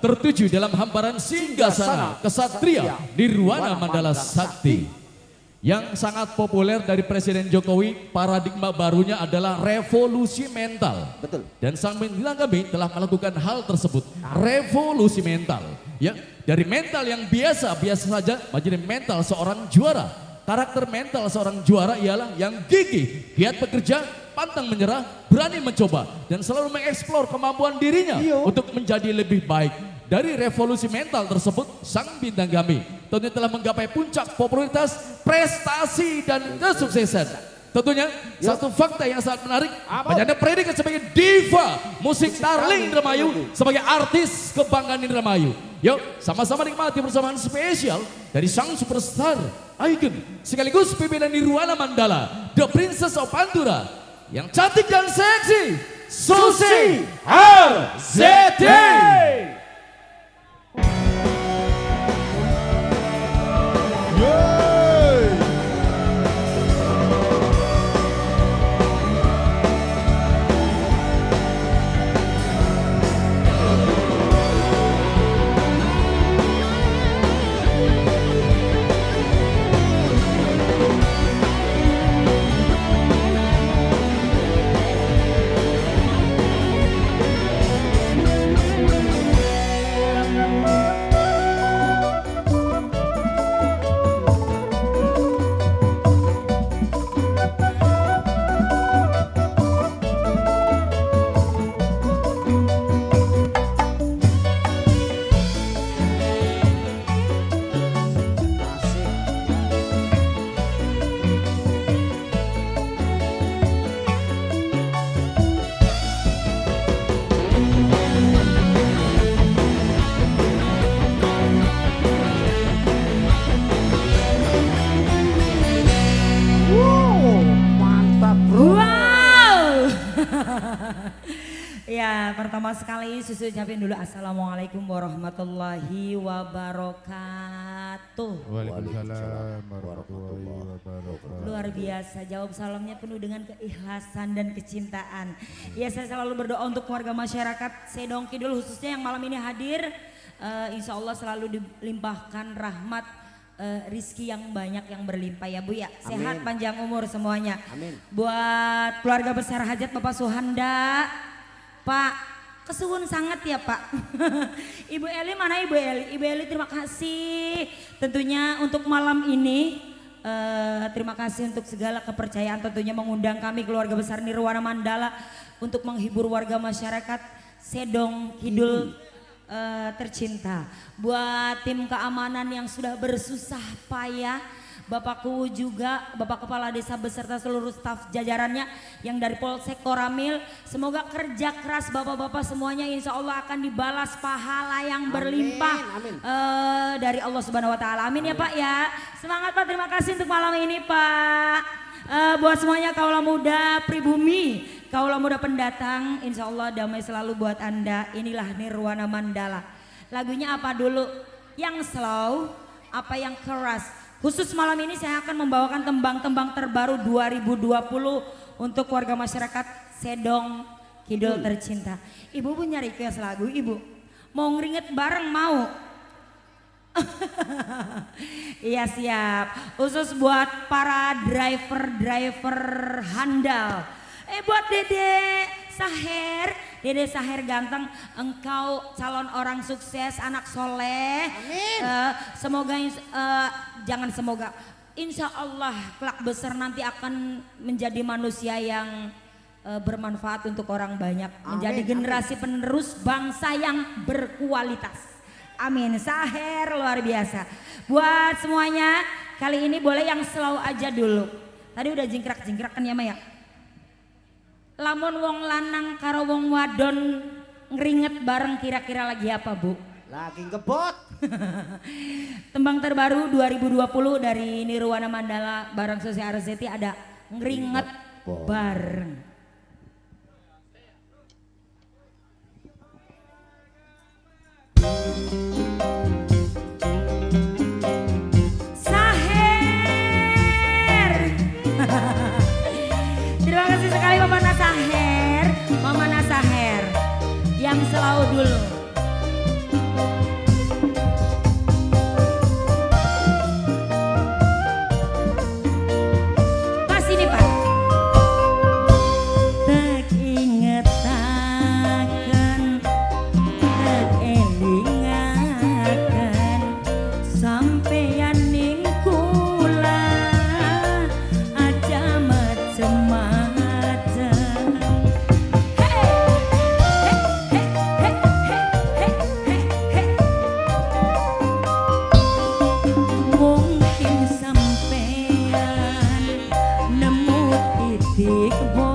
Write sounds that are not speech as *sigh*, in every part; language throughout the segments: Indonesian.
Tertuju dalam hamparan singgasana kesatria Nirwana Mandala Sakti. Yang sangat populer dari Presiden Jokowi, paradigma barunya adalah revolusi mental. Betul. Dan Sang Mendiang kami telah melakukan hal tersebut, revolusi mental. Ya, dari mental yang biasa, biasa saja menjadi mental seorang juara. Karakter mental seorang juara ialah yang gigih, giat bekerja, pantang menyerah, berani mencoba, dan selalu mengeksplor kemampuan dirinya Iyo. untuk menjadi lebih baik. Dari revolusi mental tersebut, sang bintang kami tentunya telah menggapai puncak popularitas, prestasi, dan kesuksesan. Tentunya satu fakta yang sangat menarik, banyak predikat sebagai diva musik Darling Indramayu, sebagai artis kebanggaan Indramayu. Yuk, sama-sama nikmati persamaan spesial dari sang superstar, icon, sekaligus pimpinan Nirwana Mandala, The Princess of Pantura, yang cantik dan seksi, Susi RZT. Pertama sekali Susu ucapin dulu Assalamualaikum warahmatullahi wabarakatuh. Waalaikumsalam warahmatullahi wabarakatuh. Luar biasa, jawab salamnya penuh dengan keikhlasan dan kecintaan. Ya, saya selalu berdoa untuk warga masyarakat Sedong Kidul khususnya yang malam ini hadir. Eh, insya Allah selalu dilimpahkan rahmat eh, rizki yang banyak yang berlimpah ya Bu ya. Sehat Amin. panjang umur semuanya. Amin. Buat keluarga besar hajat Bapak Suhanda, Pak kesuwun sangat ya Pak. *laughs* Ibu Eli mana Ibu Eli? Ibu Eli terima kasih tentunya untuk malam ini. eh, terima kasih untuk segala kepercayaan tentunya mengundang kami keluarga besar Nirwana Mandala untuk menghibur warga masyarakat Sedong Kidul eh, tercinta. Buat tim keamanan yang sudah bersusah payah Bapak Kuwu juga, Bapak Kepala Desa beserta seluruh staf jajarannya yang dari Polsek Koramil. Semoga kerja keras Bapak-Bapak semuanya insya Allah akan dibalas pahala yang berlimpah amin. eh, dari Allah Subhanahu Wa Taala. Amin, ya Pak ya. Semangat Pak, terima kasih untuk malam ini Pak. Eh, buat semuanya kaulah muda pribumi, kaulah muda pendatang, insya Allah damai selalu buat anda. Inilah Nirwana Mandala. Lagunya apa dulu? Yang slow, apa yang keras? Khusus malam ini saya akan membawakan tembang-tembang terbaru 2020 untuk warga masyarakat Sedong Kidul tercinta. Ibu punya request lagu, Ibu. Mau ngeringet bareng mau? *laughs* Iya siap. Khusus buat para driver-driver handal. Eh buat Dede Saher, Dede Saher ganteng, engkau calon orang sukses, anak soleh. Amin. Eh, semoga eh, jangan semoga. Insya Allah kelak besar nanti akan menjadi manusia yang eh, bermanfaat untuk orang banyak, menjadi Amin, generasi penerus bangsa yang berkualitas. Amin. Saher luar biasa. Buat semuanya, kali ini boleh yang slow aja dulu. Tadi udah jingkrak-jingkrak kan ya Maya? Lamun wong lanang karo wong wadon ngeringet bareng kira-kira lagi apa Bu? Lagi ngebot. *laughs* Tembang terbaru 2020 dari Nirwana Mandala bareng Susi Arzeti ada ngeringet bareng. Saher. *laughs* Terima kasih sekali selalu dulu. take a walk.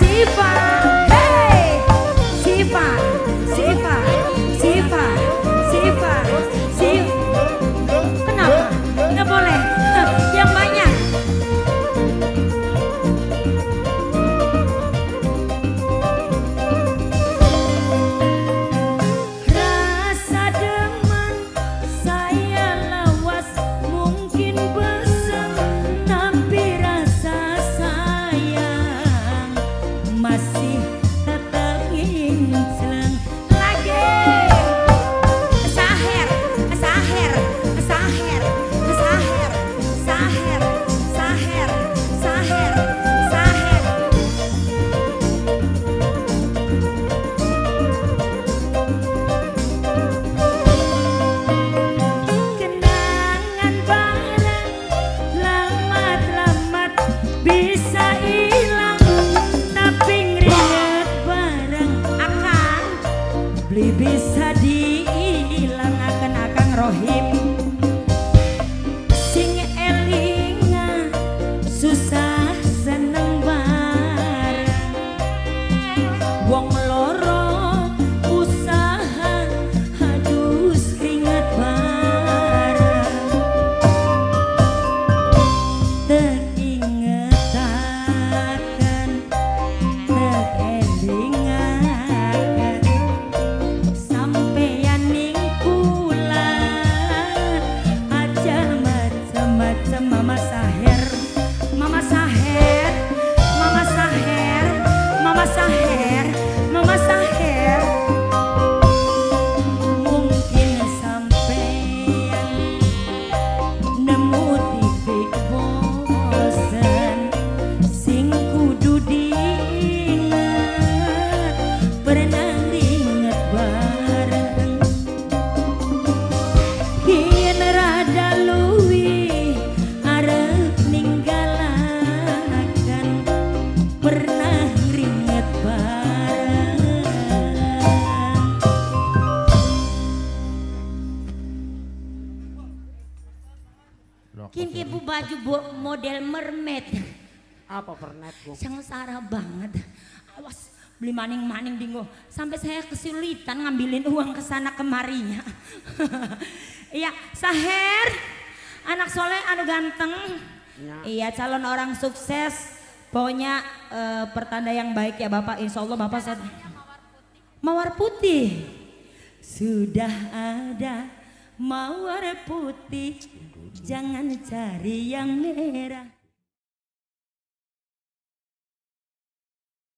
se. baju model mermaid. Apa pernet bu? Sengsara banget. Awas beli maning-maning bingung. Sampai saya kesulitan ngambilin uang ke sana kemarinya. *laughs* Iya, Saher, anak soleh anu ganteng. Iya, iya calon orang sukses. Pokoknya eh, pertanda yang baik ya Bapak. Insya Allah Bapak saya... Mawar putih. Sudah ada mawar putih jangan cari yang merah.